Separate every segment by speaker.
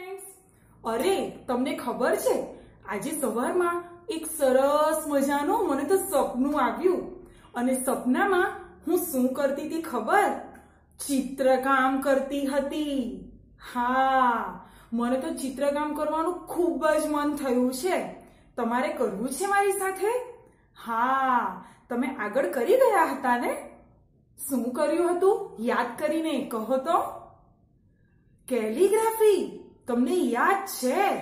Speaker 1: Friends અરે, તમને ખબર છે? આજે સવારમાં એક સરસ મજાનું, મને તો સપનું આવ્યું. અને સપનામાં હું શું કરતી હતી ખબર? ચિત્રકામ કરતી હતી. હા, મને તો ચિત્રકામ કરવાનું ખૂબ જ મન થયું છે. તમારે કરવું છે મારી સાથે? હા, તમે આગળ કરી ગયા હતા ને? શું કર્યું હતું? યાદ કરીને કહો તો. કેલિગ્રાફી. તમને યાદ છે?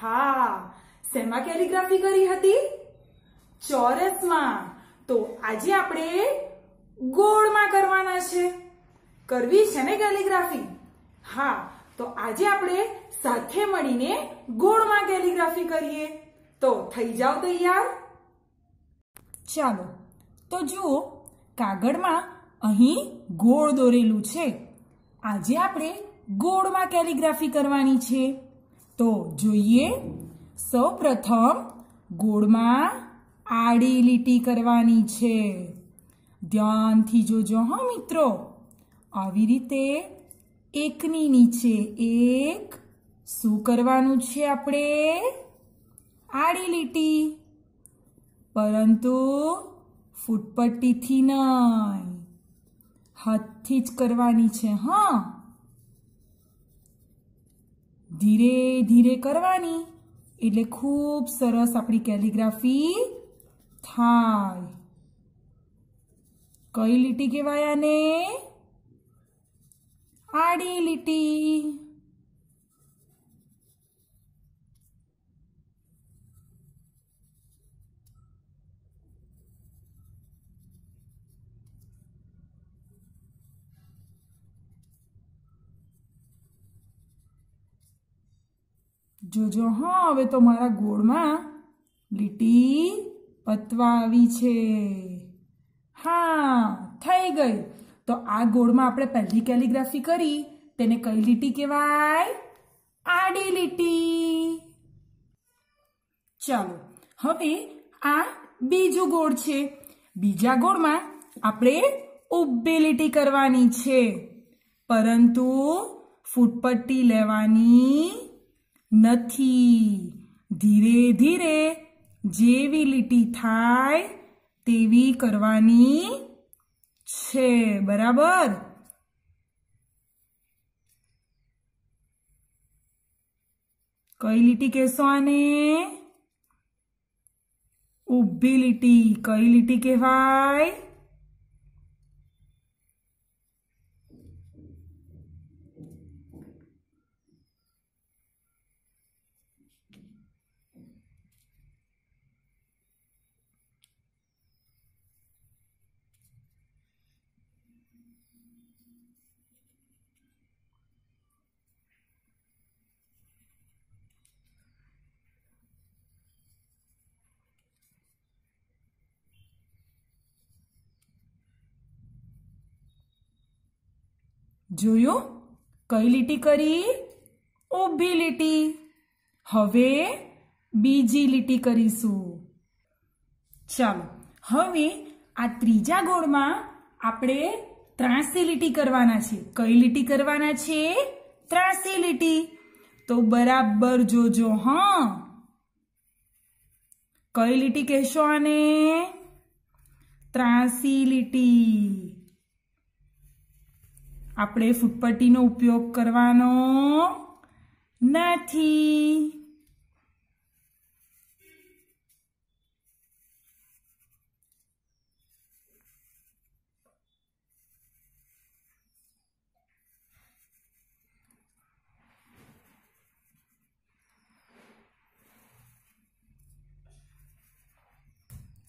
Speaker 1: હા. શેમાં કેલિગ્રાફી કરી હતી? ચોરસમાં. તો આજે આપણે ગોળમાં કરવાના છે. કરવી છે ને કેલિગ્રાફી? હા. તો આજે આપણે સાથે મળીને ગોળમાં કેલિગ્રાફી કરીએ. તો થઈ જાવ તૈયાર? ચાલો. તો જુઓ, કાગળમાં અહીં ગોળ દોરેલું છે. આજે આપણે ગોળમાં કેલિગ્રાફી કરવાની છે. તો જોઈએ. સૌ પ્રથમ ગોળમાં આડી લીટી કરવાની છે. ધ્યાનથી જોજો હા મિત્રો. આવી રીતે એકની નીચે એક શું કરવાનું છે આપણે? આડી લીટી. પરંતુ ફૂટપટ્ટીથી નહીં. હાથથી જ કરવાની છે, હા. ધીરે ધીરે કરવાની. એટલે ખૂબ સરસ આપણી કેલિગ્રાફી થાય. કઈ લીટી કહેવાય આને? આડી લીટી. જોજો, હા, હવે તો મારા ગોળમાં લીટી પતવા આવી છે. હા, થઈ ગઈ. તો આ ગોળમાં આપણે પહેલી કેલિગ્રાફી કરી. તેને કઈ લીટી કહેવાય? આડી લીટી. ચાલો, હવે આ બીજું ગોળ છે. બીજા ગોળમાં આપણે ઊભી લીટી કરવાની છે. પરંતુ ફૂટપટ્ટી લેવાની નથી. ધીરે ધીરે જેવી લીટી થાય તેવી કરવાની છે. બરાબર? કઈ લીટી કહેશો આને? ઊભી લીટી. કઈ લીટી કહેવાય? જોયું? કઈ લીટી કરી? ઊભી લીટી. હવે બીજી લીટી કરીશું. ચાલો, હવે આ ત્રીજા ગોળમાં આપણે ત્રાસી લીટી કરવાના છે. કઈ લીટી કરવાના છે? ત્રાસી લીટી. તો બરાબર જોજો, હા. કઈ લીટી કહેશો આને? ત્રાસી લીટી. આપણે ફૂટપટ્ટીનો ઉપયોગ કરવાનો નથી.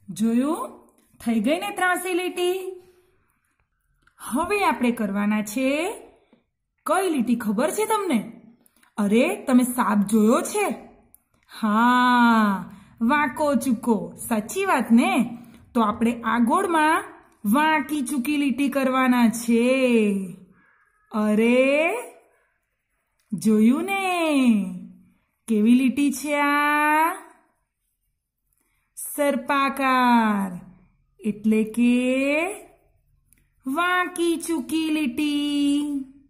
Speaker 1: જોયું? થઈ ગઈ ને ત્રાસી લીટી? હવે આપણે કરવાના છે, કઈ લીટી ખબર છે તમને? અરે, તમે સાપ જોયો છે? હા, વાંકો ચૂકો, સાચી વાત ને? તો આપણે આ ગોળમાં વાંકી ચૂકી લીટી કરવાના છે. અરે, જોયું ને? કેવી લીટી છે આ? સર્પાકાર, એટલે કે વાંકી ચૂકી લીટી.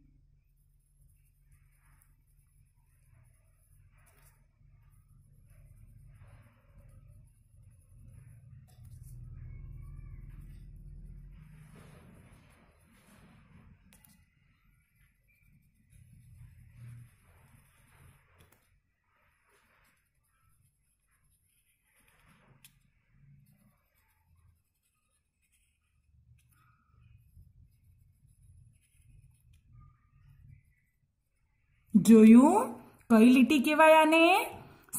Speaker 1: જોયું? કઈ લીટી કહેવાય આને?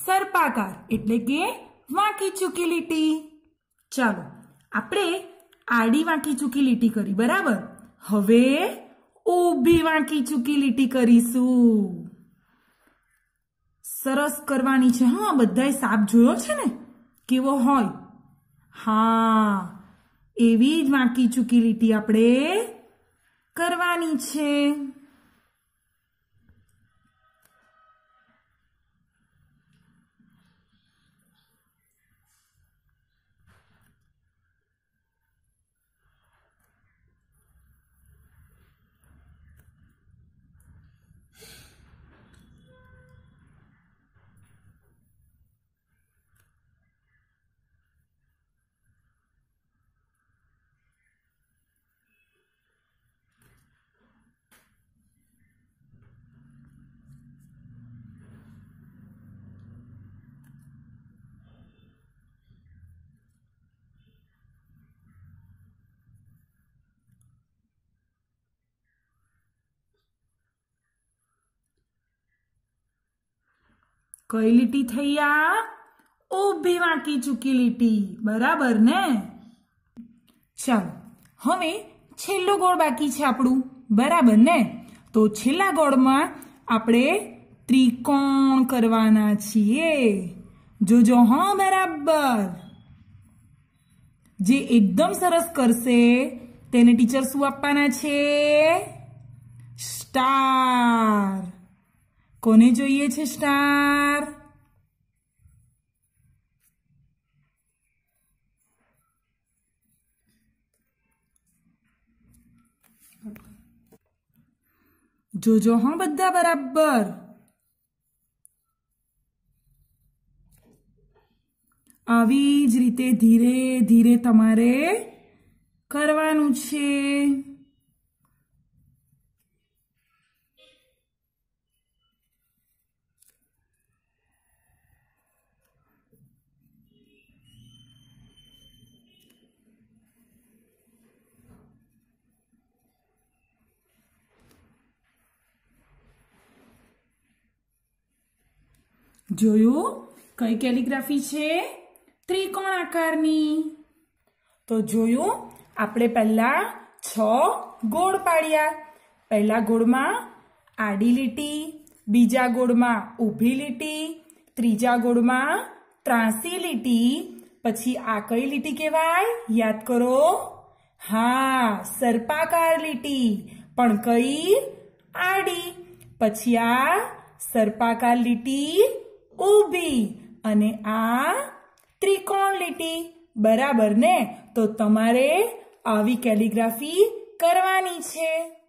Speaker 1: સર્પાકાર, એટલે કે વાંકી ચૂકી લીટી. ચાલો, આપણે આડી વાંકી ચૂકી લીટી કરી, બરાબર? હવે ઊભી વાંકી ચૂકી લીટી કરીશું. સરસ કરવાની છે, હા બધાય સાપ જોયો છે ને? કેવો હોય? હા, એવી જ વાંકી ચૂકી લીટી આપણે કરવાની છે. કઈ લીટી થઈ આ? ઊભી વાંકી ચૂકી લીટી. બરાબર ને? ચાલો, હવે છેલ્લો ગોળ બાકી છે આપણું. બરાબર ને? તો છેલ્લા ગોળમાં આપણે ત્રિકોણ કરવાના છીએ. જોજો હા, બરાબર. જે એકદમ સરસ કરશે, તેને ટીચર શું આપવાના છે? સ્ટાર. કોને જોઈએ છે સ્ટાર? જોજો હા બધા બરાબર. આવી જ રીતે ધીરે ધીરે તમારે કરવાનું છે. જોયું? કઈ કેલિગ્રાફી છે? ત્રિકોણ આકારની. તો જોયું? આપણે પહેલા છ ગોળ પાડ્યા. પહેલા ગોળમાં આડી લીટી, બીજા ગોળમાં ઊભી લીટી, ત્રીજા ગોળમાં ત્રાસી લીટી. પછી આ કઈ લીટી કહેવાય? યાદ કરો? હા, સર્પાકાર લીટી. પણ કઈ? આડી. પછી આ સર્પાકાર લીટી ઊભી અને આ ત્રિકોણ લીટી બરાબર ને? તો તમારે આવી કેલિગ્રાફી કરવાની છે.